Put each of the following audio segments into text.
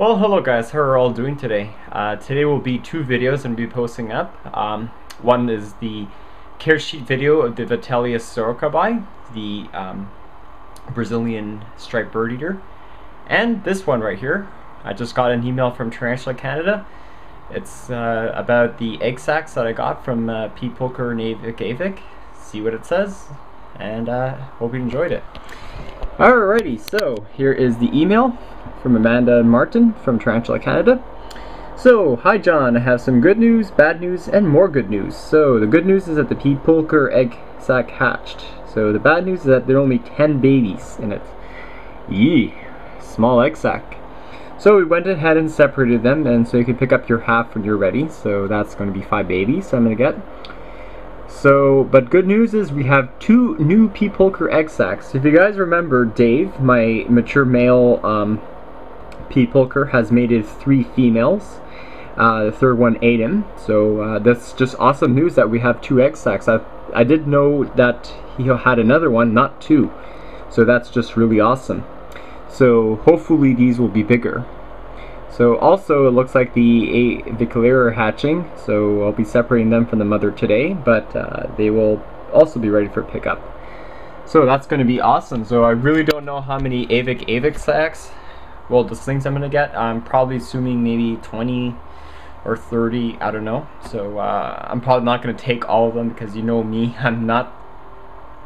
Well, hello guys, how are all doing today? Uh, today will be two videos I'm be posting up. Um, one is the care sheet video of the Vitalius sorocabae, the um, Brazilian striped bird eater. And this one right here. I just got an email from Tarantula Canada. It's uh, about the egg sacs that I got from uh, Pete Pulcher and Avik Avik. See what it says, and uh, hope you enjoyed it. Alrighty, so here is the email from Amanda Martin from Tarantula Canada. So, hi John, I have some good news, bad news, and more good news. So, the good news is that the Pulcher egg sac hatched. So, the bad news is that there are only 10 babies in it. Yee, small egg sac. So we went ahead and separated them, and so you can pick up your half when you're ready. So that's going to be five babies I'm going to get. So, but good news is we have two new Pulcher egg. If you guys remember, Dave, my mature male um, Pulcher, has mated three females. Uh, the third one ate him. So uh, that's just awesome news that we have two egg. I, I did know that he had another one, not two. So that's just really awesome. So hopefully these will be bigger. So also it looks like the Avicularia are hatching, so I'll be separating them from the mother today, but uh, they will also be ready for pickup. So that's going to be awesome. So I really don't know how many Avic Avik sacs, well the slings I'm going to get. I'm probably assuming maybe 20 or 30, I don't know. So uh, I'm probably not going to take all of them because you know me, I'm not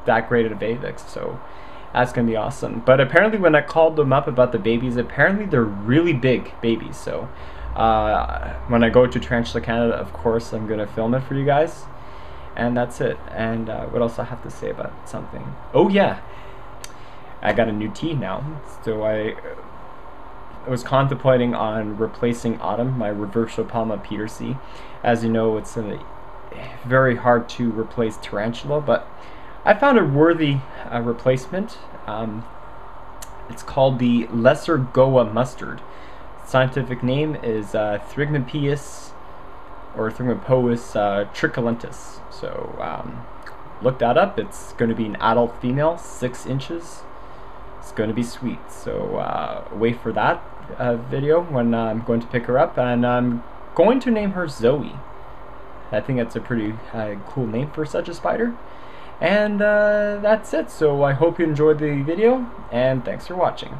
that great at Avics, so that's gonna be awesome. But apparently, when I called them up about the babies, apparently they're really big babies. So uh, when I go to Tarantula Canada, of course, I'm gonna film it for you guys. And that's it. And uh, what else I have to say about something? Oh yeah, I got a new tea now. So I. I was contemplating on replacing Autumn, my Reversopelma petersi. As you know, it's a, very hard to replace Tarantula, but I found a worthy uh, replacement. Um, it's called the Lesser Goa mustard. Scientific name is uh, or Thrigmopoeus uh, truculentus. So um, look that up. It's going to be an adult female, six inches. It's going to be sweet. So uh, wait for that uh, video when I'm going to pick her up, and I'm going to name her Zoe. I think that's a pretty uh, cool name for such a spider. And uh, that's it. So I hope you enjoyed the video, and thanks for watching.